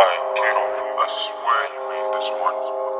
I Kato, I swear you made this one.